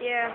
Yeah.